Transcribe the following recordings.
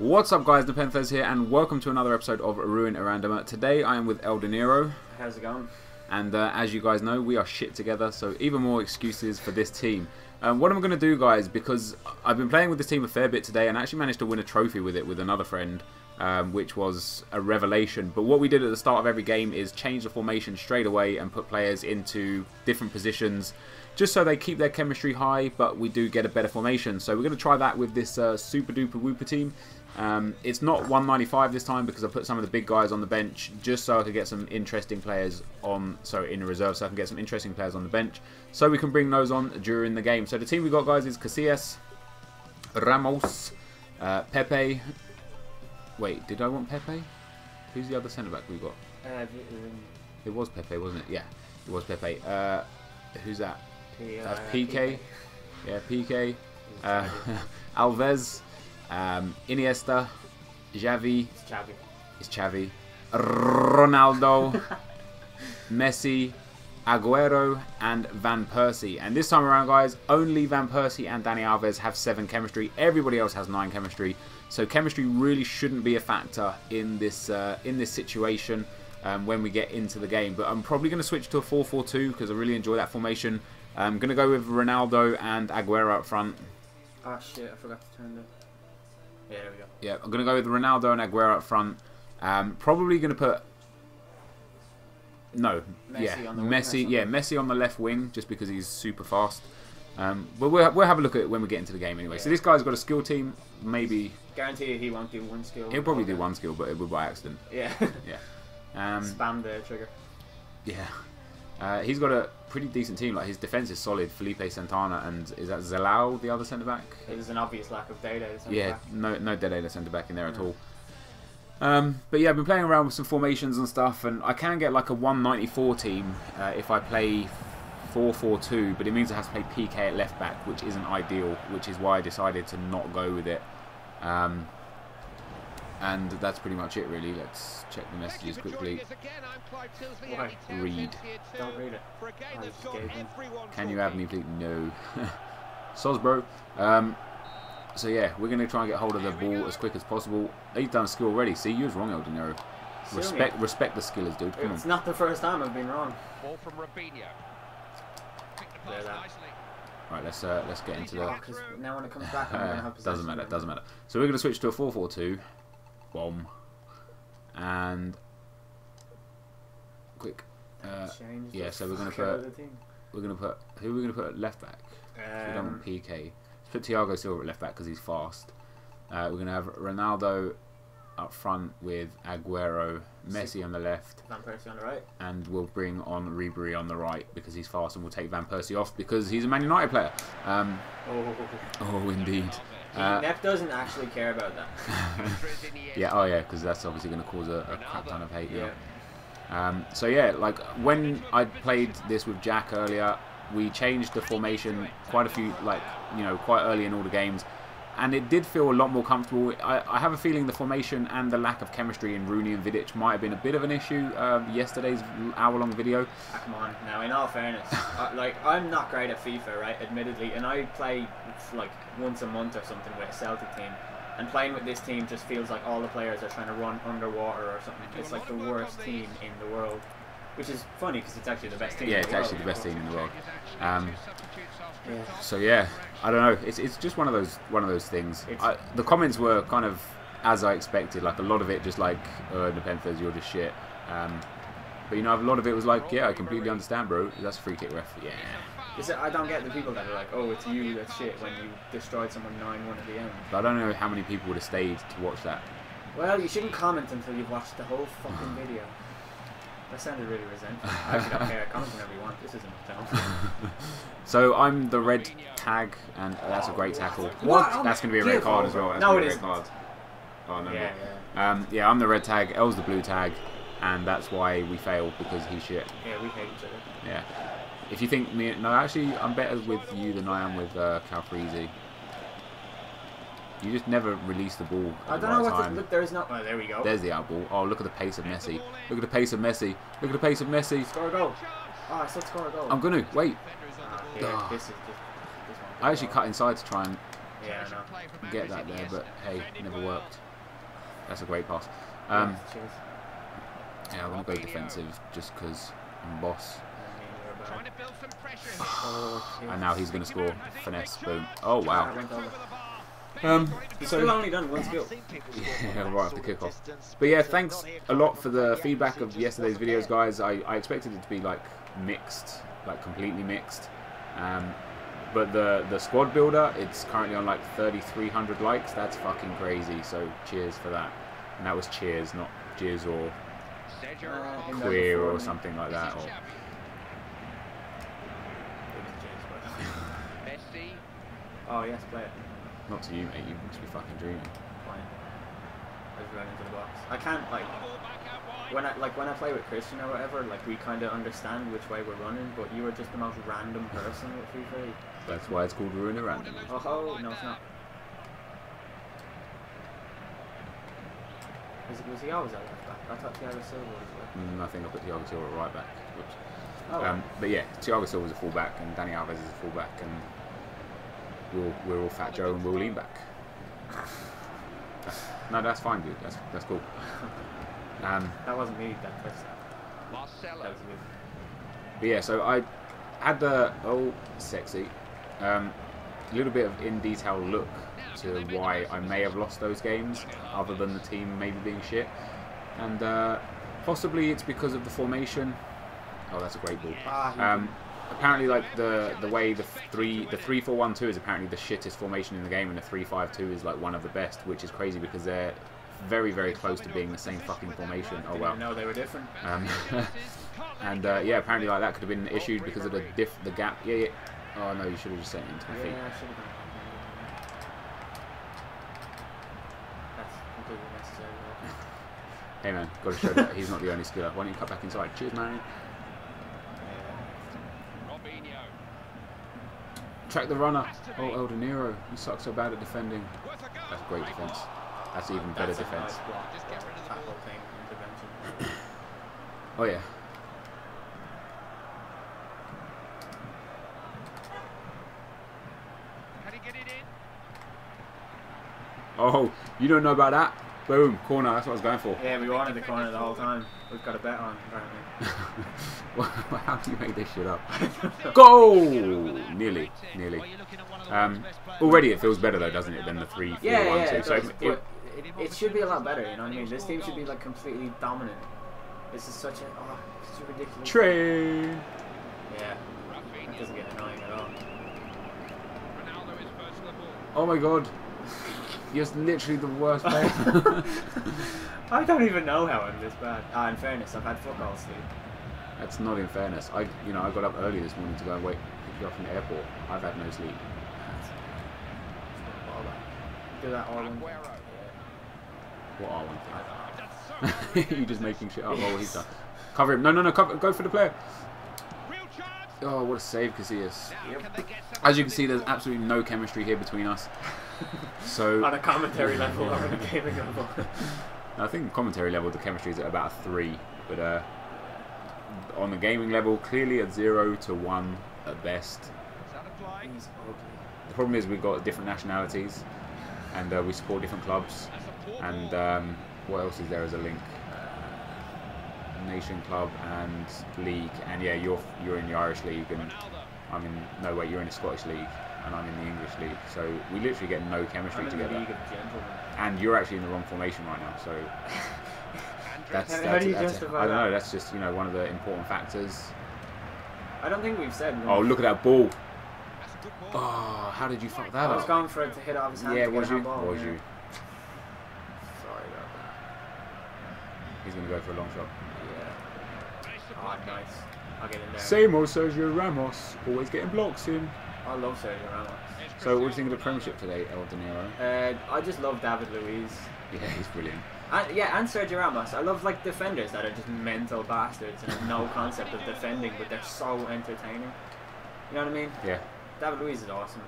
What's up guys, Nepenthez here and welcome to another episode of Ruin a Randomer. Today I am with El Dinero How's it going? and uh, as you guys know we are shit together so even more excuses for this team. Um, what I'm going to do guys, because I've been playing with this team a fair bit today and actually managed to win a trophy with it with another friend um, which was a revelation. But what we did at the start of every game is change the formation straight away and put players into different positions just so they keep their chemistry high but we do get a better formation. So we're going to try that with this uh, super duper whooper team. Um, it's not 195 this time because I put some of the big guys on the bench just so I could get some interesting players on, sorry, in the reserve, so I can get some interesting players on the bench so we can bring those on during the game. So the team we got, guys, is Casillas, Ramos, uh, Pepe. Wait, did I want Pepe? Who's the other centre back we got? Uh, It was Pepe, wasn't it? Yeah, it was Pepe. Uh, who's that? P, That's uh, PK. Yeah, PK. Uh, Alves, um, Iniesta, Xavi, It's Chavi. is Xavi, Ronaldo, Messi, Aguero, and Van Persie. And this time around, guys, only Van Persie and Dani Alves have seven chemistry. Everybody else has nine chemistry. So chemistry really shouldn't be a factor in this uh, in this situation um, when we get into the game. But I'm probably going to switch to a 4-4-2 because I really enjoy that formation. I'm going to go with Ronaldo and Aguero up front. Oh shit, I forgot to turn the. Yeah, there we go. Yeah, I'm going to go with Ronaldo and Aguero up front. Um, probably going to put. No, Messi yeah, on the wing Messi. Yeah, Messi on the left wing, just because he's super fast. Um, but we'll, we'll have a look at it when we get into the game anyway. So this guy's got a skill team. Maybe Guarantee you he won't do one skill. he'll probably do one skill, but it will by accident. Yeah. Yeah. Um, Spam the trigger. yeah. Uh, he's got a pretty decent team. Like his defense is solid. Felipe Santana and is that Zelao the other centre back? There's an obvious lack of data. Yeah, no, no dead Ayla centre back in there at all. Um, but yeah, I've been playing around with some formations and stuff, and I can get like a 194 team uh, if I play 4-4-2, but it means I have to play PK at left back, which isn't ideal, which is why I decided to not go with it. Um, and that's pretty much it, really. Let's check the messages quickly. Why? Read. Don't read it. I just gave in. Can you have me, please? No. Soz, bro. Um, so yeah, we're going to try and get hold of the ball as quick as possible. He's done a skill already. See, you was wrong, El Dinero. Respect, me. respect the skillers, dude. Come It's on. not the first time I've been wrong. Ball from Robinho. Picked the There pass that. nicely. Right, let's uh, let's get into the. Now when it comes back, I'm Uh, have doesn't matter. Doesn't matter. So we're going to switch to a 4-4-2. Bomb. And quick. Uh, yeah, so we're gonna put- of the team. we're going to put who are we going to put at left back? we don't Um, want PK. Let's put Thiago Silva at left back because he's fast. Uh, we're going to have Ronaldo up front with Aguero, Messi on the left, Van Persie on the right. and we'll bring on Ribery on the right because he's fast, and we'll take Van Persie off because he's a Man United player. Um, Oh, oh, indeed. he, Uh, Nep doesn't actually care about that. Yeah, oh yeah, because that's obviously going to cause a, a crap ton of hate. Yeah. Yeah. Um, so yeah, like when I played this with Jack earlier, we changed the formation quite a few, like you know, quite early in all the games, and it did feel a lot more comfortable. I, I have a feeling the formation and the lack of chemistry in Rooney and Vidic might have been a bit of an issue. Uh, yesterday's hour-long video. Come on. Now, in all fairness, I, like I'm not great at FIFA, right? Admittedly, and I play like once a month or something with a Celtic team. And playing with this team just feels like all the players are trying to run underwater or something. It's like the worst team in the world, which is funny because it's actually the best team. Yeah, in it's world. actually the best team in the world. Um, Yeah. So yeah, I don't know. It's it's just one of those one of those things. I, the comments were kind of as I expected. Like a lot of it, just like, "Oh, Nepenthez, you're just shit." Um, but you know, a lot of it was like, "Yeah, I completely understand, bro. That's free kick ref." Yeah. It, I don't get the people that are like, oh, it's you that's shit when you destroyed someone 9 1 at the end. But I don't know how many people would have stayed to watch that. Well, you shouldn't comment until you've watched the whole fucking video. That sounded really resentful. I actually don't care. Comment whenever you want. This isn't a film. So I'm the red tag, and that's a great tackle. What? That's going to be a red card as well. That's No, it isn't. red card. Oh no. Yeah, yeah. Um, yeah, I'm the red tag. L's the blue tag, and that's why we failed because he's shit. Yeah, we hate each other. Yeah. If you think me, no, actually, I'm better with you than I am with uh, Calfreezy. You just never release the ball I at the don't know right what to time. look. There's no. Oh, there we go. There's the out ball. Oh, look at the pace of Messi. Look at the pace of Messi. Look at the pace of Messi. Score a goal. Oh, I said score a goal. I'm gonna wait. Ah, here, Ah. this is just. This. I actually cut inside to try and Yeah, I get that there, but hey, never worked. That's a great pass. Um, Yeah, cheers. yeah, I want to go defensive just because I'm boss. I mean, you're Trying to build some pressure. Oh. And now he's going to score. Finesse. Boom. Oh, wow. Went over. Um, so- still only done one skill. Yeah, right off the kickoff. But yeah, thanks a lot for the feedback of yesterday's videos, guys. I, I expected it to be like mixed, like completely mixed. Um, but the the squad builder, it's currently on like 3,300 likes. That's fucking crazy. So cheers for that. And that was cheers, not jizz or Uh, queer or something like that. Or, Oh yes, play it. Not to you, mate. You must be fucking dreaming. Fine. I just run into the box. I can't like Ball back out wide. when I like when I play with Christian or whatever. Like we kind of understand which way we're running, but you are just the most random person with FIFA. That's why it's called Ruin Random. Oh, oh no, it's not. Was, it, was he always at left back? I thought Thiago Silva was left. Mm, I think I put Thiago Silva at right back. Whoops. Oh, Um, but yeah, Thiago Silva is a fullback and Danny Alves is a fullback, and we'll, we're all Fat Joe and we'll lean back. That's, no, that's fine, dude. That's that's cool. Um, that wasn't me. That touched that. Marcelo. That was you. but yeah, so I had the oh sexy, um, little bit of in detail look to why I may have lost those games, other than the team maybe being shit, and uh, possibly it's because of the formation. Oh, that's a great ball. Ah, Um, apparently, like the the way the three the three four one two is apparently the shittest formation in the game, and the three five two is like one of the best, which is crazy because they're very very close to being the same fucking formation. Oh well. No, they were different. Um, and uh, yeah, apparently like that could have been issued because of the diff the gap. Yeah, yeah. Oh no, you should have just sent it into my Yeah, feet. I should have done that. That's completely necessary. Hey man, got to show that he's not the only skiller. Why don't you cut back inside? Cheers, man. Yeah. Robinho. Track the runner. Oh, El Dinero, you suck so bad at defending. Worth a. That's great defense. That's even better That's a defense. nice block, Just get though. rid of the Tackle ball. thing, intervention. Oh yeah. Can he get it in? Oh, you don't know about that? Boom, corner. That's what I was going for. Yeah, we wanted the corner the whole time. We've got a bet on, apparently. How do you make this shit up? Goal! Nearly, nearly. Um, already it feels better though, doesn't it, than the three, four, Yeah, one, yeah, two. it So it- it, it should be a lot better, you know what I mean? This team should be like completely dominant. This is such a, oh, such a ridiculous. train. Yeah, that doesn't get annoying at all. Ronaldo is first to. Oh my god. You're literally the worst player. I don't even know how I'm this bad. Ah, in fairness, I've had fuck all sleep. That's not in fairness. I, you know, I got up early this morning to go and wait, pick you up from the airport. I've had no sleep. Ball back. Do that all in. Aguero. What are one I That's so thing? you just making shit up. Oh, he's done. Cover him. No, no, no. Cover. Go for the player. Oh, what a save, Casillas. Yep. can they get some As you can see, there's absolutely no chemistry here between us. So on a commentary level or on a gaming level. I think commentary level, the chemistry is at about a three, but uh, on the gaming level, clearly at zero to one at best. Is that a fly? He's ugly. The problem is we've got different nationalities, and uh, we support different clubs. That's a poor And um, what else is there as a link? Nation club and league, and yeah, you're you're in the Irish league, and I'm in no wait, you're in the Scottish league, and I'm in the English league. So we literally get no chemistry I'm in the together. league of gentlemen. And you're actually in the wrong formation right now, so Andres. that's, How- that's, how do you that's- justify I don't know. That's just you know one of the important factors. I don't think we've said. Oh, look at that ball! That's ball. Oh, how did you fuck that I was up? going for it to hit off his hand. Yeah, was a you? handball, Was yeah. you? Sorry about that. He's gonna go for a long shot. Yeah. Nice to Oh, block it. nice. I'll get in there. Same old Sergio Ramos, always getting blocks in. I love Sergio Ramos. So, what do you think of the Premiership today, El Dinero? Uh, I just love David Luiz. Yeah, he's brilliant. And, yeah, and Sergio Ramos. I love like defenders that are just mental bastards and have no concept of defending, but they're so entertaining. You know what I mean? Yeah. David Luiz is awesome.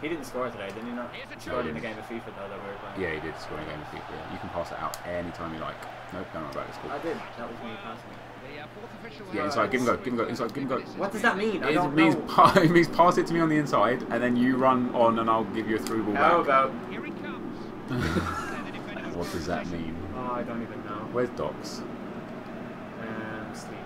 He didn't score today, did he not? Here's a He scored in a game of FIFA though that we were playing. Yeah, he did score in a game of FIFA. Yeah. You can pass it out anytime you like. Nope, don't worry about it. It's cool. I did. That was me passing. The fourth official Yeah, has- inside. Give him go. Give him go. Inside. Give him go. What does that mean? I It don't means know. pa- it means pass it to me on the inside, and then you run on, and I'll give you a through ball How back. about Here he comes. What does that mean? Oh, I don't even know. Where's Docs? Um, sleeping.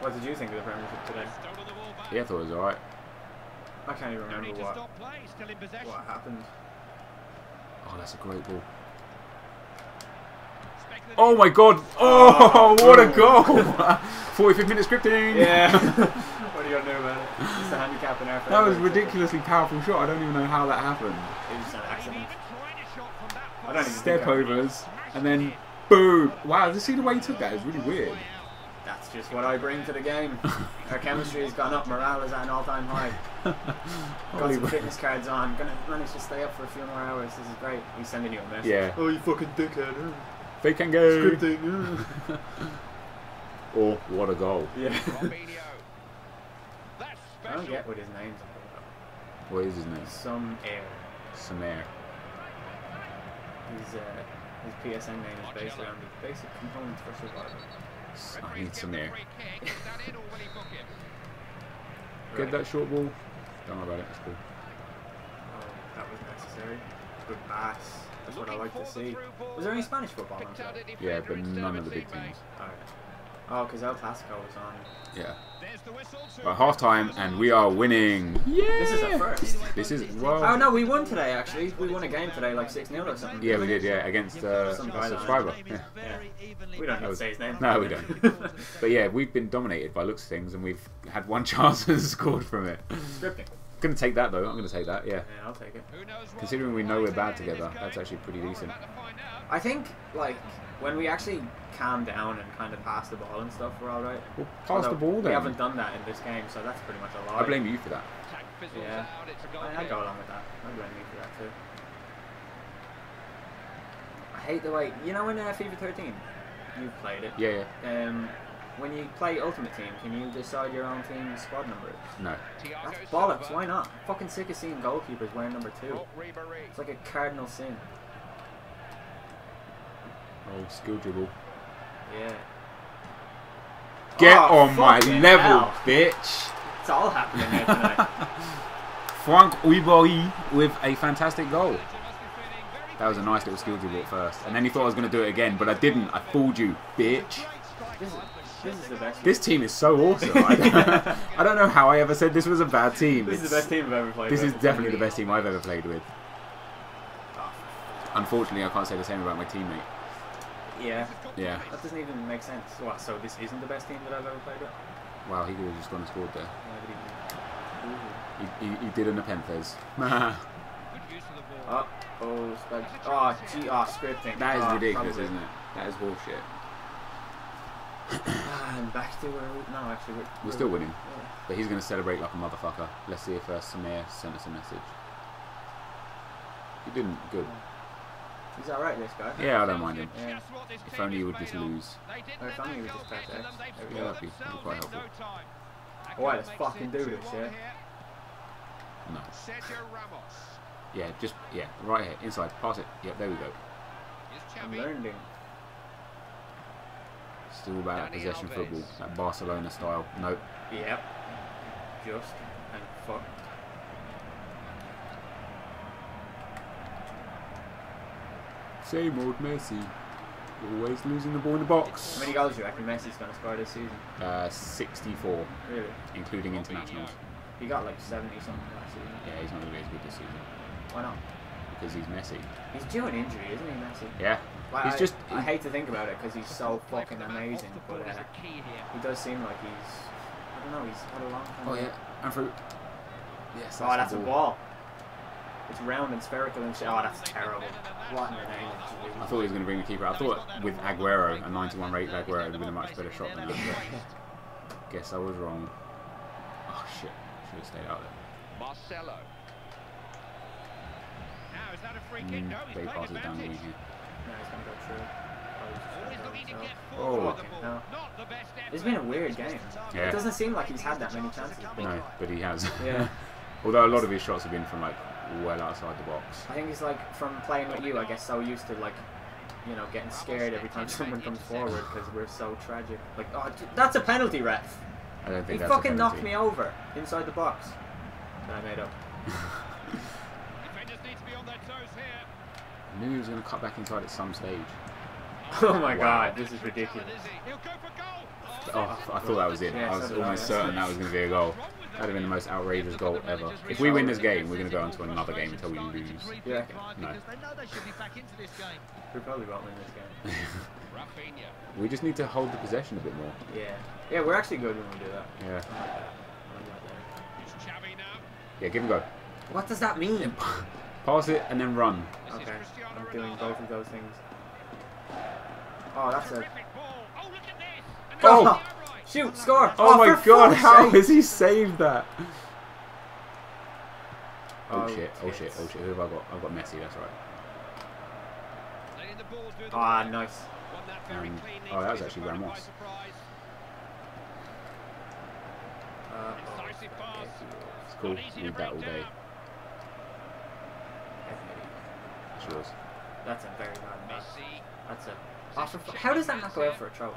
What did you think of the Premiership today? Stolen the ball back. Yeah, I thought it was alright. I can't even No remember need to what stop play. Still in possession. what happened. Oh, that's a great ball. Oh my god! Oh, what a oh. goal! 45 minute scripting! Yeah. what are you gonna do about it? It's the handicap in our That was favour. ridiculously powerful shot. I don't even know how that happened. It was just an accident. even tried a shot from that I don't even Step overs, and then boom! Wow, did you see the way he took that? It was really weird. That's just what I bring to the game. Our chemistry has gone up. Morale is at an all-time high. Got Holy some wa- fitness cards on. Gonna manage to stay up for a few more hours. This is great. He's sending you a message. Yeah. Oh, you fucking dickhead. uh, They can go! Scripting. Oh, what a goal. yeah. I don't get what his name's about. What is his name? Some air. Samir. His, uh, his PSN name is based around the basic components for survival. I need given the Samir. free kick. Is that in or will he book it? Get that short ball. Don't worry about it, it's cool. Oh, that was necessary. Good pass. That's what I like to see. Was there any Spanish football on Picked out today? a Yeah, defender but none a of the big teammate. teams. Alright. Oh, because El Clasico was on. Yeah. There's the whistle to- But half time, and we are winning. Yeah! This is a first. This is, well. Oh no, we won today actually. We won a game today, like 6 0 or something. Yeah, we did, yeah, against uh, Some a guy that- subscriber. Yeah. We don't That need to say his name. No, we don't. But yeah, we've been dominated by looks of things, and we've had one chance and scored from it. Scripting. Gonna take that though. I'm gonna take that. Yeah. Yeah, I'll take it. Who knows Considering we know we're bad together, that's actually pretty decent. about to find out. I think, like, when we actually calm down and kind of pass the ball and stuff, we're alright. Well, pass the Although ball We haven't done that in this game, so that's pretty much a lie. I blame you for that. Yeah. out, it's a goal I, I go along with that. I blame you for that too. I hate the way you know in uh, FIFA 13, you've played it. Yeah, Um, when you play Ultimate Team, can you decide your own team's squad number? No. That's bollocks. Why not? I'm fucking sick of seeing goalkeepers wearing number two. It's like a cardinal sin. Oh, skill dribble. Yeah. Get Oh, on my level, hell. bitch. It's all happening here tonight. Frank Ribéry with a fantastic goal. Manager must be feeling very That was a nice little skill dribble at first. And then he thought I was going to do it again, but I didn't. I fooled you, bitch. this, is, this is the best. This team is so awesome. I don't, I don't know how I ever said this was a bad team. This is the best team I've ever played. This is definitely the best team I've ever played with. Unfortunately, I can't say the same about my teammate. yeah. Yeah. That doesn't even make sense. What, so this isn't the best team that I've ever played with? Wow, he could have just gone and scored there. He- He, he, did a Nepenthez. good use the ball. Oh, oh, oh, gee, oh, scripting. that is Oh, ridiculous, probably. isn't it? That is bullshit. Ah, and back to where we, no, actually, we're, We're still winning. Yeah. But he's going to celebrate like a motherfucker. Let's see if uh, Samir sent us a message. He didn't. Good. He's alright, this guy. Yeah, I don't mind him. Yeah. Just what this If only is you would just lose. They didn't Or if only that would just press get X. them. There we scored go. That'd be- that'd be quite helpful. no time. Oh, goal let's fucking do this, yeah? here. No. Yeah, just, yeah, right here. Inside. Pass it. Yep, there we go. I'm Xavi. Learning. Still about Dani possession Alves. football. That Barcelona style. Nope. Yep. Just and fuck. Same old Messi. Always losing the ball in the box. How many goals do you reckon Messi's going to score this season? Uh, 64, Really? including internationals. He got like 70 something last season. Yeah, he's not going to be as good this season Why not? Because he's Messi. He's due an injury, isn't he, Messi? Yeah, Like, he's I, just. I hate to think about it because he's so fucking amazing, but uh, he does seem like he's. I don't know. He's had a long time. Oh yeah, and for. Yes, Oh, that's a ball. It's round and spherical and shit. Oh, that's terrible. What in the name I thought he was going to bring the keeper. I thought with Aguero, a 91 rate Aguero, would have been a much better shot than that. But guess I was wrong. Oh shit, should have stayed out there. Marcelo. Now, is that a free kick? Mm, No, he's he played passes down the here. No, he's gonna go through. Oh, Always looking to get Oh, forward with the ball. No. Not the best effort. It's been a weird game. Yeah. It doesn't seem like he's had that many chances. No, but he has. Yeah. Although a lot of his shots have been from like well outside the box. I think he's like from playing with you. I guess so used to like, you know, getting scared every time someone comes forward because we're so tragic. Like, oh, that's a penalty, ref. I don't He think that's a fucking knocked me over inside the box. that I made up. Defenders need to be on their toes here. I knew he was going to cut back inside at some stage. Oh my Wow. god, this is ridiculous. He'll go for goal. Oh, I thought that was it. Yeah, I was so did I. almost certain that was going to be a goal. That'd have been the most outrageous goal ever. If we win this game, we're going to go on to another game until we lose. Yeah. No. They know they should be back into this game. We probably won't win this game. Rafinha. We just need to hold the possession a bit more. Yeah. Yeah, we're actually good when we do that. Yeah. I like that. I like that It's Xavi now. Yeah, give him a go. What does that mean? Pass it and then run. Okay, I'm doing both of those things. Oh, that's a... Terrific ball. Oh, look at this. Oh! that's outright. Shoot, score! Oh, my god, how sake. has he saved that? Oh, Oh, shit, oh shit, oh shit. Who have I got? I've got Messi, that's right. Letting the ball do the Ah, work. nice. Won that very Um, oh, that was actually Ramos. Uh, Decisive pass. It's cool. Not easy to Need that all day. Down. It's yours. That's a very bad pass. That's a... Oh, for fu- how does that not go out for a throw?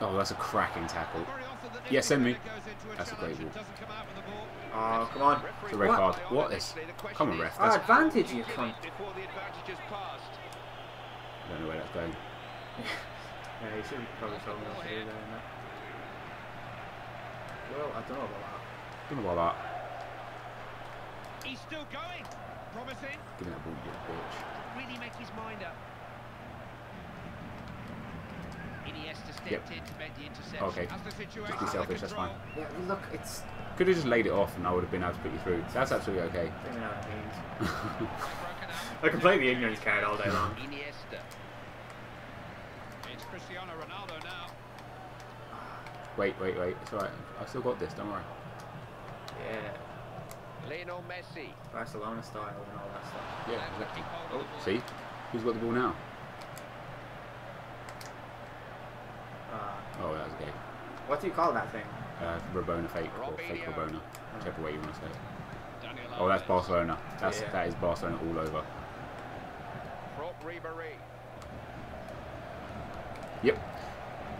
Oh, that's a cracking tackle. Very Yeah, send me. defender goes into a That's a great challenge and ball. doesn't come out with the ball. Oh, come on. It's a red What? card. What is? Come on, ref. That's, advantage, you cunt. Before the advantage is passed. I don't know where that's going. Yeah, he should probably throw me off here there and. Well, I don't know about that. Don't know about that. He's still going. Promising. Give me that ball, you bitch. Really make his mind up. Iniesta stepped Yep. in to make the interception. Okay. As the situation Just be selfish, that's fine. Yeah, look, it's... Could have just laid it off and I would have been able to put you through. That's absolutely okay. I don't know what it means. Broken out. I can play the ignorance card all day long. Iniesta. It's Cristiano Ronaldo now. wait, wait, wait. It's alright. I've still got this, don't worry. Yeah, Lionel Messi. Barcelona style and all that stuff. Yeah, exactly. Oh, See? Who's got the ball now? Uh, Oh, that was gay. what do you call that thing? Uh, Rabona fake or fake Rabona. Whichever way you want to say it. Oh, that's Alves. Barcelona. That's Yeah. that is Barcelona all over. Yep.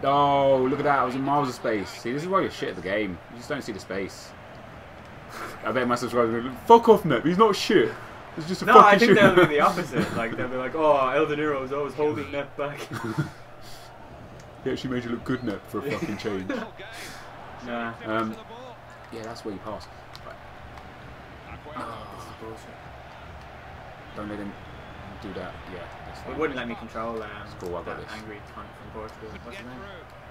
Oh, look at that. I was in miles of space. See, this is why you're shit at the game. You just don't see the space. I bet my subscribers are going, fuck off, Nep. He's not shit. It's just a No, fucking I think shit. they'll be the opposite. Like they'll be like, "Oh, El Dinero is always holding net back." he actually made you look good, Nep, for a fucking change. Nah. Um, To the ball. yeah, that's where you pass. Right. Aguero. This is bullshit. Don't let him do that. Yeah, that's It wouldn't let me control um, cool, I got that this. angry cunt from Portugal. What's his Get name?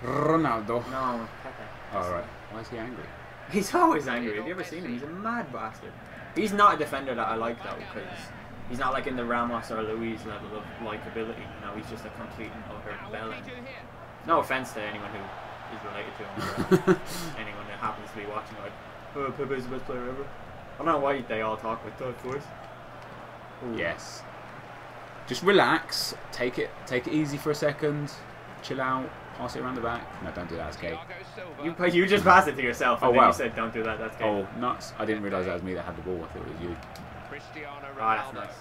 through. Ronaldo. No, Pepe. All right. Why is he angry? He's always angry. Have you ever seen him? He's a mad bastard. He's not a defender that I like though, because he's not like in the Ramos or Luiz level of likability. No, he's just a complete and utter Now, what bellend. can he do here? No offense to anyone who is related to him, or anyone that happens to be watching. Like, oh, Pepe's the best player ever. I don't know why they all talk with that voice. Ooh. Yes. Just relax. Take it. Take it easy for a second. Chill out. Pass it around the back. No, don't do that. That's gay. You you just passed it to yourself, and Oh, then wow. you said, "Don't do that." That's gay. Oh, nuts! I didn't realise that was me that had the ball. I thought it was you. Cristiano Ronaldo. Ah, that's nice.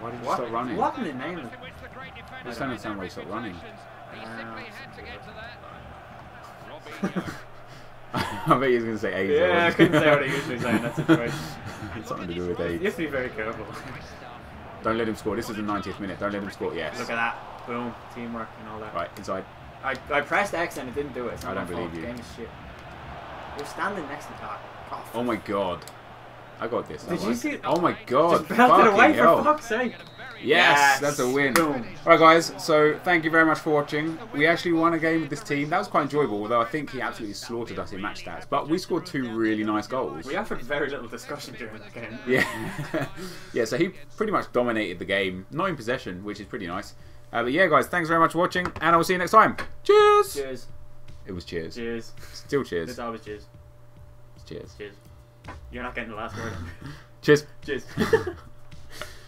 Why did you What? stop running? What in the name of? In which the great defender Just don't made understand their why you stopped running. reputations. He Ah, simply that's had to good. get to that. Robinho. I bet he was going to say AIDS. Yeah, I couldn't say what I usually say in that situation. It's something to do with You AIDS. have to be very careful. Don't let him score. This is the 90th minute. Don't let him score. Yes. Look at that. Boom. Teamwork and all that. Right, inside. I, I pressed X and it didn't do it. It's I don't my fault. believe you. Game is shit. You're standing next to that. Oh, Oh my god. I got this. Did you one. see it? Oh my god. Just belted away Fucking for hell. fuck's sake. Get a very Yes, Yes. that's a win. Boom. Alright guys, so thank you very much for watching. We actually won a game with this team. That was quite enjoyable, although I think he absolutely slaughtered us in match stats. But we scored two really nice goals. We offered very little discussion during that game. Yeah. yeah, so he pretty much dominated the game. Not in possession, which is pretty nice. Uh, but yeah, guys, thanks very much for watching, and I will see you next time. Cheers! Cheers. It was cheers. Cheers. Still cheers. It's always cheers. Cheers. Cheers. You're not getting the last word. Cheers. cheers.